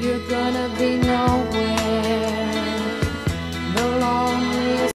You're gonna be